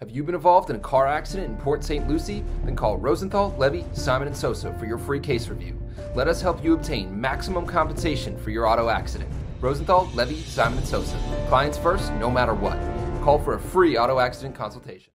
Have you been involved in a car accident in Port St. Lucie? Then call Rosenthal, Levy, Simon, and Sosa for your free case review. Let us help you obtain maximum compensation for your auto accident. Rosenthal, Levy, Simon, and Sosa. Clients first, no matter what. Call for a free auto accident consultation.